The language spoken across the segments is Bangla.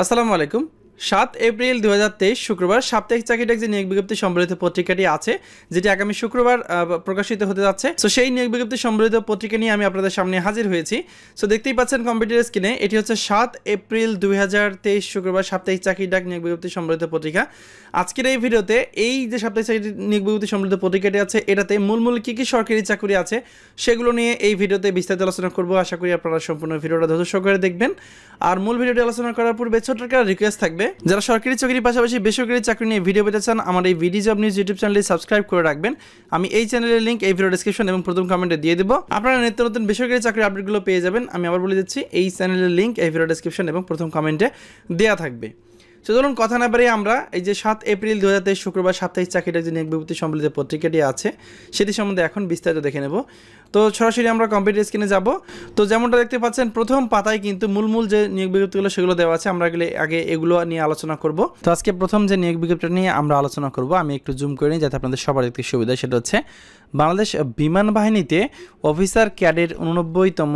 আসসালামু আলাইকুম সাত এপ্রিল দুই হাজার তেইশ, শুক্রবার সাপ্তাহিক চাকরিটা যে নিয়োগ বিজ্ঞপ্তি সম্বলিত পত্রিকাটি আছে, যেটি আগামী শুক্রবার প্রকাশিত হতে যাচ্ছে। তো সেই নিয়োগ বিজ্ঞপ্তি সম্বলিত পত্রিকা নিয়ে আমি আপনাদের সামনে হাজির হয়েছি। সো দেখতেই পাচ্ছেন কম্পিউটার স্ক্রিনে এটি হচ্ছে সাত এপ্রিল দুই হাজার তেইশ, শুক্রবার সাপ্তাহিক চাকরি ডাক নিয়োগ বিজ্ঞপ্তি সম্বলিত পত্রিকা। আজকের এই ভিডিওতে এই যে সাপ্তাহিক চাকরি নিয়োগ বিজ্ঞপ্তি সম্বলিত পত্রিকাটি আছে, এটাতে মূল মূল কী কী সরকারি চাকরি আছে, সেগুলো নিয়ে এই ভিডিওতে বিস্তারিত আলোচনা করব। আশা করি আপনারা সম্পূর্ণ ভিডিওটা ধৈর্য সহকারে দেখবেন। আর মূল ভিডিওটি আলোচনা করার পূর্বে ছোট্ট একটা রিকোয়েস্ট থাকবে যারা সরকারি চাকরির পাশাপাশি বেসরকারি চাকরি নিয়ে ভিডিও পেতে চান, আমার এই ভিডিও জব নিউজ ইউটিউব চ্যানেলটি সাবস্ক্রাইব করে রাখবেন। আমি এই চ্যানেলের লিঙ্ক এই ভিডিও ডিসক্রিপশন এবং প্রথম কমেন্টে দিয়ে দেবো। আপনারা নিত্য নতুন বেসরকারি চাকরির আপডেটগুলো পেয়ে যাবেন। আমি আবার বলে দিচ্ছি, এই চ্যানেলের লিঙ্ক এই ভিডিও ডিসক্রিপশন এবং প্রথম কমেন্টে দেওয়া থাকবে। তো ধরুন কথা না বাড়িয়ে আমরা এই যে সাত এপ্রিল দু হাজার তেইশ শুক্রবার সাপ্তাহিক চাকরিটা যে নিয়োগ বিভূতি সম্বলিত পত্রিকাটি আছে, সেটি সম্বন্ধে এখন বিস্তারিত দেখে নেব। তো সরাসরি আমরা কম্পিউটার স্ক্রিনে যাব। তো যেমনটা দেখতে পাচ্ছেন, প্রথম পাতায় কিন্তু মূল মূল যে নিয়োগ বিজ্ঞপ্তিগুলো, সেগুলো দেওয়া আছে। আমরা এগুলো আগে এগুলো নিয়ে আলোচনা করব। তো আজকে প্রথম যে নিয়োগ বিজ্ঞপ্তিটা নিয়ে আমরা আলোচনা করব, আমি একটু জুম করে নিই, যাতে আপনাদের সবার দেখতে সুবিধা, সেটা হচ্ছে বাংলাদেশ বিমান বাহিনীতে অফিসার ক্যাডের উননব্বইতম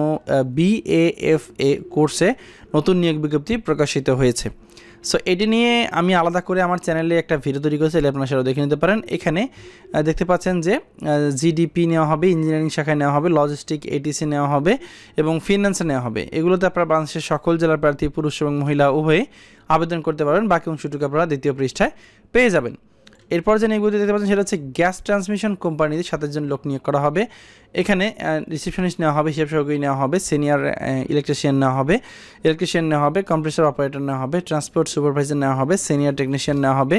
বিএএফএ কোর্সে নতুন নিয়োগ বিজ্ঞপ্তি প্রকাশিত হয়েছে। সো এটি নিয়ে আমি আলাদা করে আমার চ্যানেলে একটা ভিডিও তৈরি করেছি আপনারা সেটাও দেখে নিতে পারেন। এখানে দেখতে পাচ্ছেন যে জিডিপি নেওয়া হবে ইঞ্জিনিয়ারিং শাখায় নেওয়া হবে লজিস্টিক এটিসি নেওয়া হবে এবং ফিনান্সে নেওয়া হবে। এগুলোতে আপনারা বাংলাদেশের সকল জেলার প্রার্থী, পুরুষ এবং মহিলা উভয়ে আবেদন করতে পারবেন বাকি অংশটুকু আপনারা দ্বিতীয় পৃষ্ঠায় পেয়ে যাবেন। এরপর যে নিয়োগগুলি দেখতে পাচ্ছেন, সেটা হচ্ছে গ্যাস ট্রান্সমিশন কোম্পানিতে সাতাশ জন লোক নিয়োগ করা হবে। এখানে রিসেপশনিস্ট নেওয়া হবে, হিসাব সহকারী নেওয়া হবে সিনিয়র ইলেকট্রিশিয়ান নেওয়া হবে ইলেকট্রিশিয়ান নেওয়া হবে কম্প্রেসার অপারেটর নেওয়া হবে ট্রান্সপোর্ট সুপারভাইজার নেওয়া হবে সিনিয়র টেকনিশিয়ান নেওয়া হবে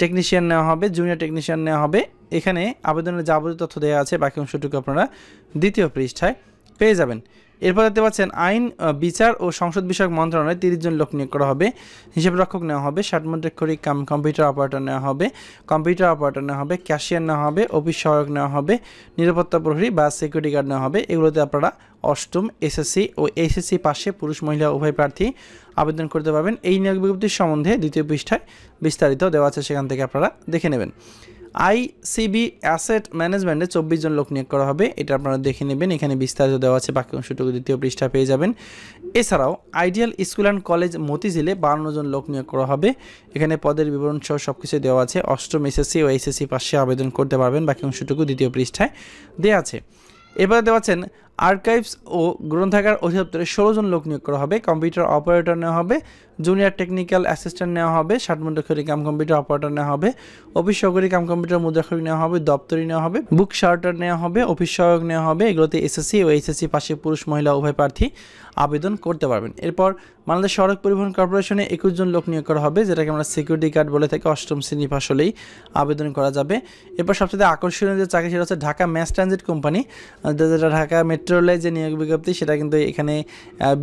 টেকনিশিয়ান নেওয়া হবে জুনিয়র টেকনিশিয়ান নেওয়া হবে। এখানে আবেদনের যাবতীয় তথ্য দেওয়া আছে, বাকি অংশটুকু আপনারা দ্বিতীয় পৃষ্ঠায় পেয়ে যাবেন। এরপর দেখতে পাচ্ছেন, আইন বিচার ও সংসদ বিষয়ক মন্ত্রণালয়ে তিরিশ জন লোক নিয়োগ করা হবে। হিসাব রক্ষক নেওয়া হবে ষাটমন্ত্রী কাম, কম্পিউটার অপারেটর নেওয়া হবে, কম্পিউটার অপারেটর নেওয়া হবে, ক্যাশিয়ার নেওয়া হবে, অফিস সহায়ক নেওয়া হবে, নিরাপত্তা প্রহরী বা সিকিউরিটি গার্ড নেওয়া হবে। এগুলোতে আপনারা অষ্টম, এসএসসি ও এসএসসি পাশে পুরুষ, মহিলা, উভয় প্রার্থী আবেদন করতে পারবেন। এই নিয়োগ বিজ্ঞপ্তির সম্বন্ধে দ্বিতীয় পৃষ্ঠায় বিস্তারিত দেওয়া আছে, সেখান থেকে আপনারা দেখে নেবেন। আইসিবি অ্যাসেট ম্যানেজমেন্টে চব্বিশ জন লোক নিয়োগ করা হবে। এটা আপনারা দেখে নেবেন। এখানে বিস্তারিত দেওয়া আছে। বাকি অংশটুকু দ্বিতীয় পৃষ্ঠা পেয়ে যাবেন। এছাড়াও, আইডিয়াল স্কুল অ্যান্ড কলেজ মতিঝিলে বান্ন জন লোক নিয়োগ করা হবে। এখানে পদের বিবরণ সহ সব কিছু দেওয়া আছে। অষ্টম এসএসসি ও এসএসসি পাশে আবেদন করতে পারবেন। বাকি অংশটুকু দ্বিতীয় পৃষ্ঠায় দেওয়া আছে। এবার দেওয়া আছেন আর্কাইভস ও গ্রন্থাগার অধিদপ্তরে ষোলো জন লোক নিয়োগ করা হবে। কম্পিউটার অপারেটর নেওয়া হবে। জুনিয়র টেকনিক্যাল অ্যাসিস্ট্যান্ট নেওয়া হবে। ষাটমন্ডখরি কাম কম্পিউটার অপারেটর নেওয়া হবে। অফিস সহকারী কাম কম্পিউটার মুদ্রাক্ষরিক নেওয়া হবে। দপ্তরি নেওয়া হবে। বুক শার্টার নেওয়া হবে। অফিস সহায়ক নেওয়া হবে। এগুলোতে এসএসসি ও এইচএসসি পাশে পুরুষ, মহিলা, উভয় প্রার্থী আবেদন করতে পারবেন। এরপর বাংলাদেশ সড়ক পরিবহন কর্পোরেশনে একুশ জন লোক নিয়োগ করা হবে, যেটাকে আমরা সিকিউরিটি গার্ড বলে থাকি। অষ্টম শ্রেণি পাশ হলেই আবেদন করা যাবে। এরপর সবচেয়ে আকর্ষণীয় যে চাকরি সেটা হচ্ছে ঢাকা ম্যাস ট্রানজিট কোম্পানি। যেটা ঢাকা মেট্রো রেলের যে নিয়োগ বিজ্ঞপ্তি, সেটা কিন্তু এখানে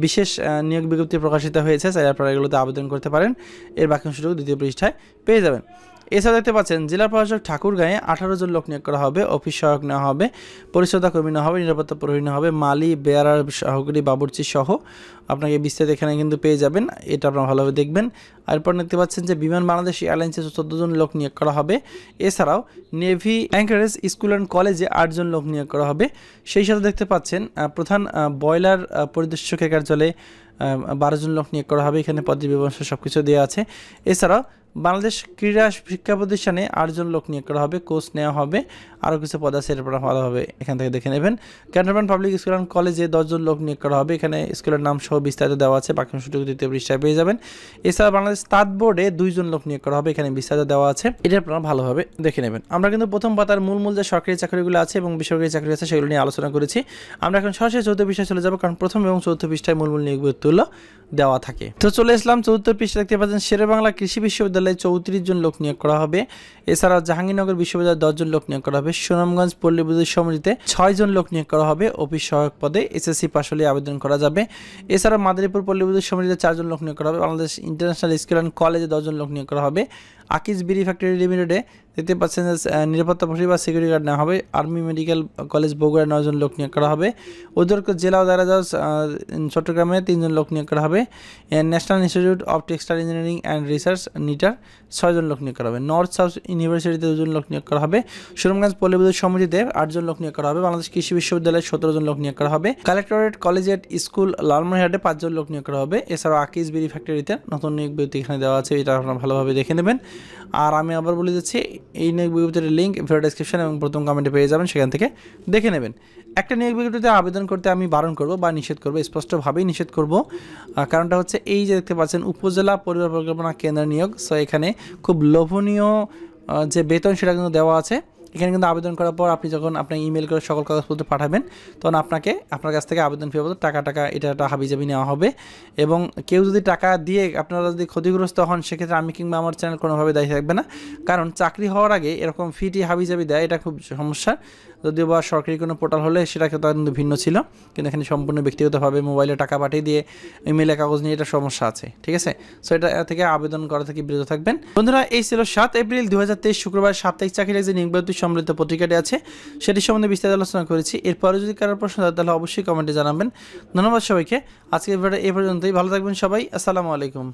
বিশেষ নিয়োগ বিজ্ঞপ্তি প্রকাশিত হয়েছে। তাই আপনারা এগুলোতে আবেদন করতে পারেন। এর বাকি অংশটুকু দ্বিতীয় পৃষ্ঠায় পেয়ে যাবেন। এছাড়া দেখতে পাচ্ছেন, জেলা প্রশাসক ঠাকুরগাঁয়ে আঠারো জন লোক নিয়োগ করা হবে, অফিস সহায়ক নেওয়া হবে, পরিষদা কর্মী নেওয়া হবে, নিরাপত্তা প্রহরী হবে, মালি, বেয়ারার সহকারী, বাবুর্চি সহ। আপনাকে বিস্তারিত এখানে কিন্তু পেয়ে যাবেন, এটা আপনারা ভালোভাবে দেখবেন। এরপর দেখতে পাচ্ছেন যে, বিমান বাংলাদেশ এয়ারলাইন্সে চোদ্দ জন লোক নিয়োগ করা হবে। এছাড়াও নেভি অ্যাঙ্কারেজ স্কুল অ্যান্ড কলেজে আটজন লোক নিয়োগ করা হবে। সেই সাথে দেখতে পাচ্ছেন প্রধান বয়লার পরিদর্শকের কার্যালয়ে বারো জন লোক নিয়োগ করা হবে। এখানে পদের বিবরণ সব কিছু দেওয়া আছে। এছাড়াও বাংলাদেশ ক্রীড়া শিক্ষা প্রতিষ্ঠানে আটজন লোক নিয়োগ করা হবে কোর্স নেওয়া হবে, আরও কিছু পদ আছে, এরপর হবে। এখান থেকে দেখে নেবেন। ক্যান্টনমেন্ট পাবলিক স্কুল অ্যান্ড কলেজে দশজন লোক নিয়োগ করা হবে। এখানে স্কুলের নাম সহ বিস্তারিত দেওয়া আছে বাকি অংশটুকু দ্বিতীয় পৃষ্ঠায় পেয়ে যাবেন। এছাড়া বাংলাদেশ তাঁত বোর্ডে দুইজন লোক নিয়োগ করা হবে, এখানে বিস্তারিত দেওয়া আছে। এটা আপনারা ভালোভাবে দেখে নেবেন। আমরা কিন্তু প্রথম পাতার মূল মূল যে সরকারি চাকরিগুলো আছে এবং বেসরকারি চাকরি আছে, সেগুলো নিয়ে আলোচনা করেছি। আমরা এখন সরাসরি চৌদ্দ পৃষ্ঠায় চলে যাব, কারণ প্রথম এবং চতুর্থ পৃষ্ঠায় মূল মূল নিয়োগ দেওয়া থাকে। তো চলে আসলাম চতুর্থ পৃষ্ঠা দেখতে পাচ্ছেন শেরে বাংলা কৃষি বিশ্ববিদ্যালয়ে চৌত্রিশ জন লোক নিয়োগ করা হবে। এছাড়াও জাহাঙ্গীরনগর বিশ্ববিদ্যালয়ে দশজন লোক নিয়োগ করা হবে। সুনামগঞ্জ পল্লী বিদ্যুৎ সমিতিতে ছয় জন লোক নিয়োগ করা হবে। অফিস সহায়ক পদে এসএসসি পাশ হলে আবেদন করা যাবে। এছাড়া মাদারীপুর পল্লী বিদ্যুৎ সমিতিতে চারজন লোক নিয়োগ করা হবে। বাংলাদেশ ইন্টারন্যাশনাল স্কুল অ্যান্ড কলেজে দশজন লোক নিয়োগ করা হবে। আকিজ বিড়ি ফ্যাক্টরি লিমিটেডে দেখতে পাচ্ছেন নিরাপত্তা প্রহরী বা সিকিউরিটি গার্ড নেওয়া হবে। আর্মি মেডিকেল কলেজ বগুড়া নয়জন লোক নিয়োগ করা হবে। উদরক জেলা ও দারাজ চট্টগ্রামে তিনজন লোক নিয়োগ করা হবে। National institute of textile engineering and research, NITER, ছয়জন লোক নিয়োগ করা হবে। নর্থ সাউথ ইউনিভার্সিটিতে দুজন লোক নিয়োগ করা হবে। সুরমগঞ্জ পল্লীবিদ্যুৎ সমিতিতে আটজন লোক নিয়োগ করা হবে। বাংলাদেশ কৃষি বিশ্ববিদ্যালয়ে সতেরো জন লোক নিয়োগ করা হবে। কালেক্টরেট কলেজিয়েট স্কুল লালমনিরহাটে পাঁচজন লোক নিয়োগ করা হবে। এছাড়াও আকিজ বিড়ি ফ্যাক্টরিতে নতুন নিয়োগ বিজ্ঞপ্তি এখানে দেওয়া আছে। এটা আপনারা ভালোভাবে দেখে নেবেন। আর আমি আবার বলে দিচ্ছি, এই নিয়োগ বিজ্ঞপ্তির লিঙ্ক ভিডিও ডিসক্রিপশন এবং প্রথম কমেন্টে পেয়ে যাবেন, সেখান থেকে দেখে নেবেন। একটা নিয়োগ বিজ্ঞপ্তিতে আবেদন করতে আমি বারণ করব বা নিষেধ করব, স্পষ্টভাবেই নিষেধ করব। কারণটা হচ্ছে এই যে দেখতে পাচ্ছেন, উপজেলা পরিবার পরিকল্পনা কেন্দ্র নিয়োগ। সো এখানে খুব লোভনীয় যে বেতন সেটা কিন্তু দেওয়া আছে। এখানে কিন্তু আবেদন করার পর আপনি যখন আপনার ইমেল করে সকল কাগজপত্র পাঠাবেন, তখন আপনাকে আপনার কাছ থেকে আবেদন ফি বাবদ টাকা টাকা, এটা একটা হাবিজাবি নেওয়া হবে। এবং কেউ যদি টাকা দিয়ে আপনারা যদি ক্ষতিগ্রস্ত হন, সেক্ষেত্রে আমি কিংবা আমার চ্যানেল কোনোভাবে দায়ী থাকবে না। কারণ চাকরি হওয়ার আগে এরকম ফিটি হাবিজাবি দেয়, এটা খুব সমস্যা। যদিও বা সরকারি কোনো পোর্টাল হলে সেটা কিন্তু ভিন্ন ছিল, কিন্তু এখানে সম্পূর্ণ ব্যক্তিগতভাবে মোবাইলে টাকা পাঠিয়ে দিয়ে ইমেলে কাগজ নিয়ে এটা সমস্যা আছে, ঠিক আছে? সো এটা থেকে আবেদন করা থেকে বিরত থাকবেন। বন্ধুরা, এই ছিল সাত এপ্রিল দু হাজার তেইশ শুক্রবার সাপ্তাহিক চাকরির যে নিয়োগ বিজ্ঞপ্তি সম্মিলিত পত্রিকাটি আছে সেটি সম্বন্ধে বিস্তারিত আলোচনা করেছি। এরপরে যদি কারোর প্রশ্ন থাকে, তাহলে অবশ্যই কমেন্টে জানাবেন। ধন্যবাদ সবাইকে। আজকের ভিডিওটা এ পর্যন্তই। ভালো থাকবেন সবাই। আসসালামু আলাইকুম।